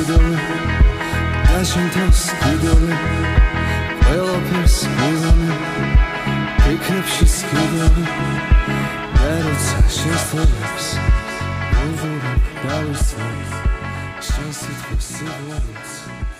კიდოვე და შენთავს კიდოვე ყველაფერს მივამე ფიქრებში კიდოვე და როცა შეცდებს უღურებ და ვისწრებ შენ სიტყვის სიყვარულს.